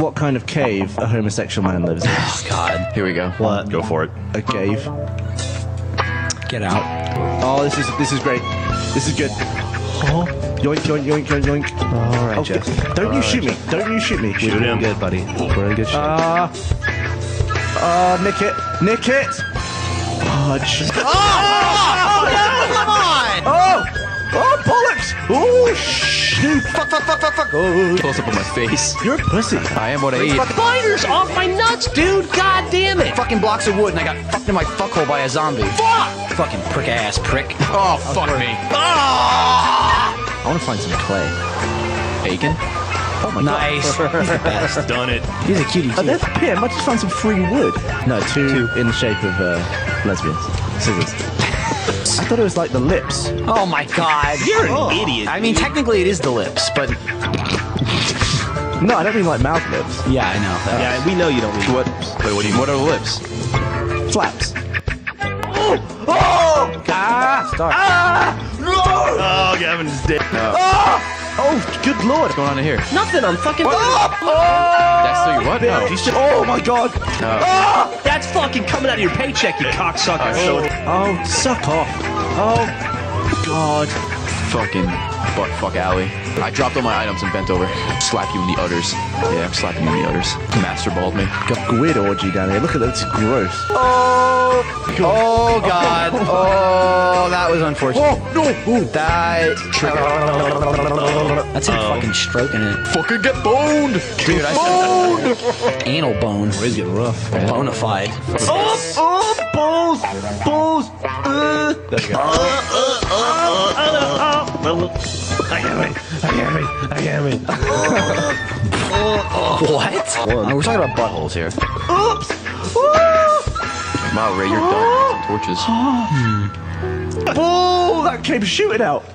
What kind of cave a homosexual man lives in? Oh, God. Here we go. What? Go for it. A cave. Get out. Oh, this is this is great. This is good. Oh. Yoink, yoink, yoink, yoink, yoink. All right, Oh, Geoff. Don't All you right, shoot me. Don't you shoot me. We're Shoot doing him. good, buddy. We're in good shape. Ah. Ah, nick it. Nick it. Fudge. Come on! Oh! Fuck, fuck, fuck, fuck, fuck. Oh. Close up on my face. You're a pussy. I am what I eat. Spiders off my nuts, dude! God damn it! Fucking blocks of wood, and I got fucked in my fuckhole by a zombie. Fuck! Fucking prick ass prick. Oh, fuck me. Ah! I want to find some clay. Bacon? Oh my Nice. He's the best. Done it. He's a cutie god. Oh, too. there's Pim. I just found some free wood. No, two, in the shape of uh, lesbians. Scissors. I thought it was like the lips. Oh my god. You're an idiot. I mean, technically it is the lips, but No, I don't mean like mouth lips. yeah, I know. That. yeah, we know you don't mean What? Wait, what do you? What are the lips? Flaps. Oh! Oh! Ah! Start. Ah! No! Oh, Gavin is dead. Ah! Oh, good lord! What's going on in here? Nothing. I'm fucking. Oh! That's the what? No. Bitch. Oh my god! Ah! That's fucking coming out of your paycheck, you cocksucker. Oh, oh, suck off. Oh, God. Fucking butt fuck alley. I dropped all my items and bent over. Slap you in the udders. Yeah, I'm slapping you in the udders. Master balled me. Got weird orgy down here. Look at that. It's gross. Oh, oh god. Oh, that was unfortunate. Oh, no! Oh, That That's him fucking stroking it. Fucking get boned! Dude, I said Anal bone. He's getting rough. Bonafide. Oh, oh, balls! Balls! Uh, there you go. Uh, uh, uh, I got me. I got me. I got me. What? Uh, we're talking about buttholes here. Oops! Oh, Wow, Ray, you're done. Some torches. Hmm. That came shooting out.